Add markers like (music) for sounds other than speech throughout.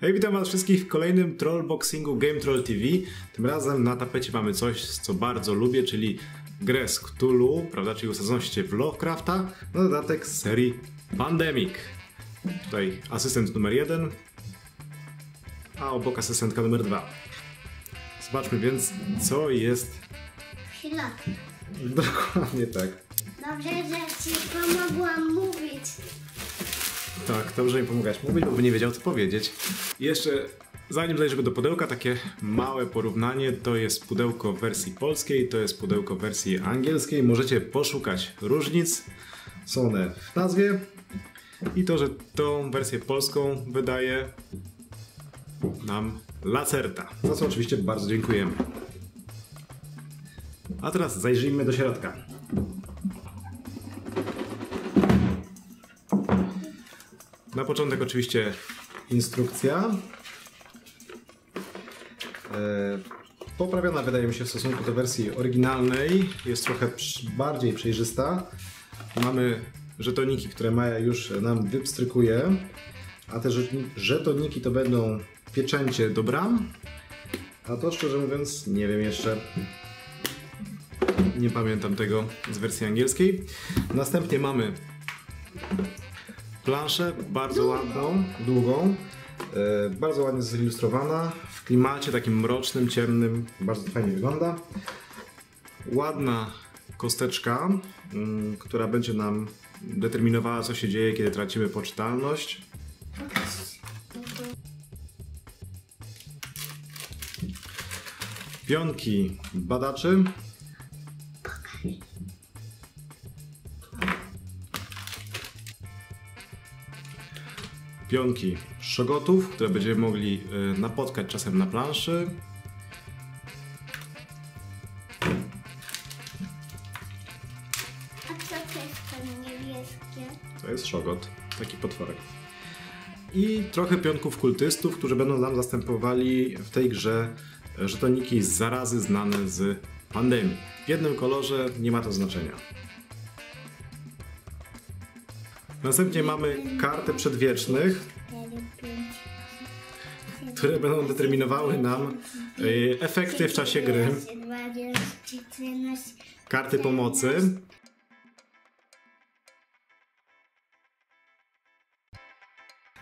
Hej, witam was wszystkich w kolejnym trollboxingu Game Troll TV. Tym razem na tapecie mamy coś, co bardzo lubię, czyli grę z Cthulhu, prawda, czyli osadzą się w Lovecrafta, na dodatek z serii Pandemic. Tutaj asystent numer jeden, a obok asystentka numer dwa. Zobaczmy więc, co jest Chwila. (laughs) dokładnie tak. Dobrze, że ci pomogłam. Tak, dobrze mi pomagać mówić, bo nie wiedział co powiedzieć. Jeszcze, zanim zajrzymy do pudełka, takie małe porównanie. To jest pudełko w wersji polskiej, to jest pudełko w wersji angielskiej. Możecie poszukać różnic. Są one w nazwie. I to, że tą wersję polską wydaje nam Lacerta. Za co oczywiście bardzo dziękujemy. A teraz zajrzyjmy do środka. Na początek oczywiście instrukcja. E, Poprawiona wydaje mi się w stosunku do wersji oryginalnej. Jest trochę bardziej przejrzysta. Mamy żetoniki, które Maja już nam wypstrykuje. A te żetoni- żetoniki to będą pieczęcie do bram. A to szczerze mówiąc nie wiem jeszcze. Nie pamiętam tego z wersji angielskiej. Następnie mamy planszę, bardzo ładną, długą, e, bardzo ładnie zilustrowana, w klimacie takim mrocznym, ciemnym, bardzo fajnie wygląda. Ładna kosteczka, mm, która będzie nam determinowała, co się dzieje, kiedy tracimy poczytalność. Pionki badaczy. Pionki szogotów, które będziemy mogli y, napotkać czasem na planszy. A co to jest to niebieskie? To jest szogot, taki potworek. I trochę pionków kultystów, którzy będą nam zastępowali w tej grze żetoniki z zarazy znane z pandemii. W jednym kolorze nie ma to znaczenia. Następnie mamy karty przedwiecznych, 4, 5, które będą determinowały nam y, efekty w czasie gry. 20, 13, Karty pomocy.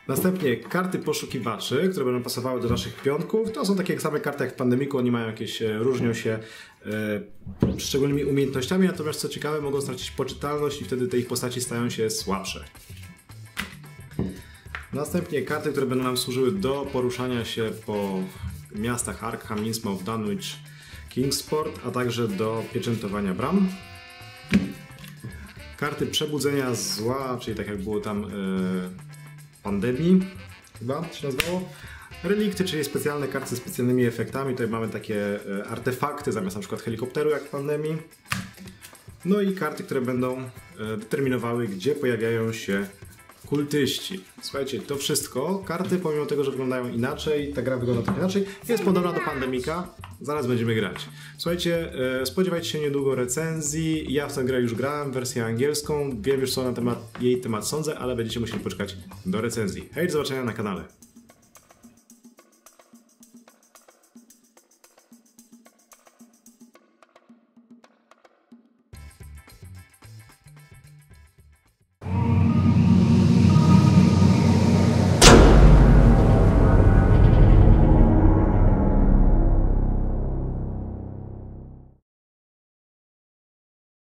Następnie karty poszukiwaczy, które będą pasowały do naszych pionków. To są takie same karty jak w Pandemiku, oni mają jakieś, e, różnią się e, szczególnymi umiejętnościami, natomiast co ciekawe mogą stracić poczytalność i wtedy te ich postaci stają się słabsze. Następnie karty, które będą nam służyły do poruszania się po miastach Arkham, Innsmouth, Dunwich, Kingsport, a także do pieczętowania bram. Karty przebudzenia zła, czyli tak jak było tam e, pandemii, chyba się nazywało. Relikty, czyli specjalne karty ze specjalnymi efektami. Tutaj mamy takie e, artefakty zamiast na przykład helikopteru jak w pandemii. No i karty, które będą e, determinowały, gdzie pojawiają się kultyści. Słuchajcie, to wszystko, karty pomimo tego, że wyglądają inaczej, ta gra wygląda trochę inaczej, jest podobna do Pandemika, zaraz będziemy grać. Słuchajcie, e, spodziewajcie się niedługo recenzji, ja w tę grę już grałem, wersję angielską, wiem już co na temat, jej temat sądzę, ale będziecie musieli poczekać do recenzji. Hej, do zobaczenia na kanale.